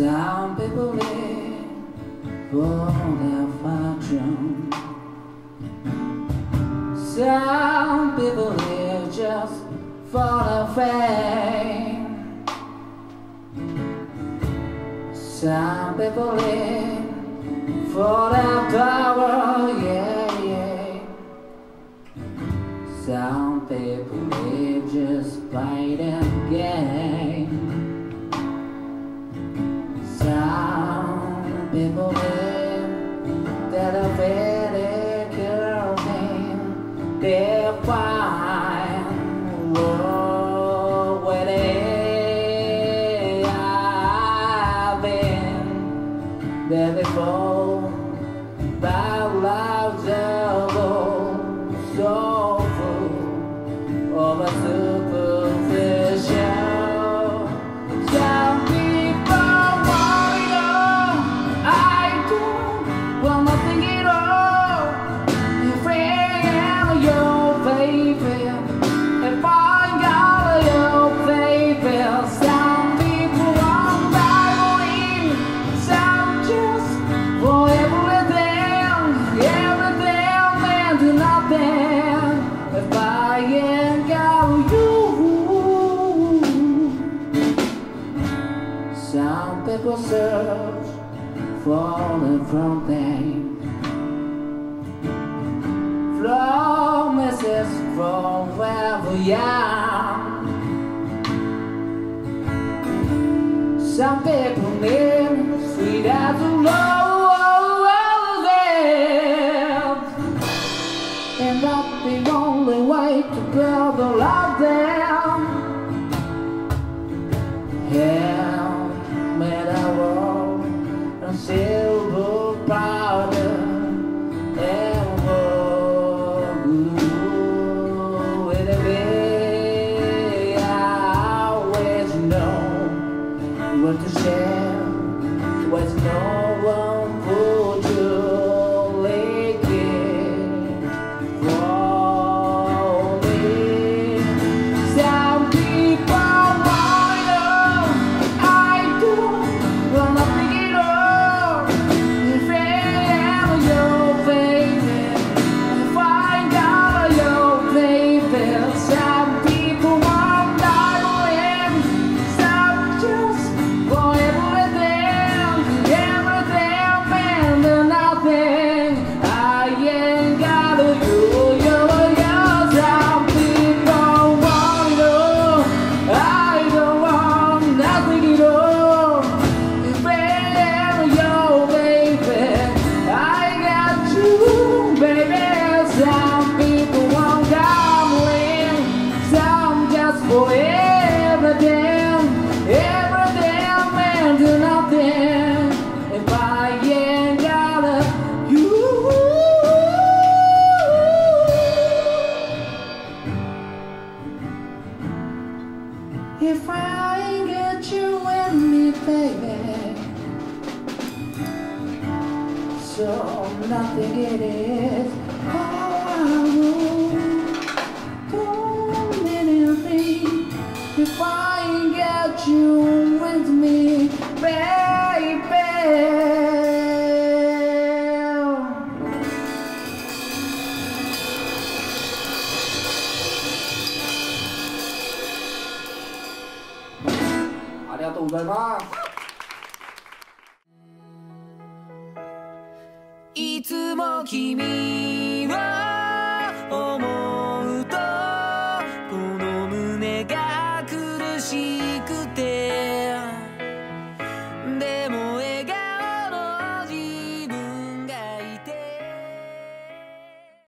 Some people live for their fortune. Some people live just for their fame. Some people live for their power, yeah, yeah. Some people live just by the game. Live that are very find world where they have been there before. That lives Some people search for the wrong thing. Promises from wherever young. Some people need sweet as a rose. And that's the only way to build a love them. What to share was no one put you it If I get you with me, baby, so nothing it is. がとうございます。いつも君は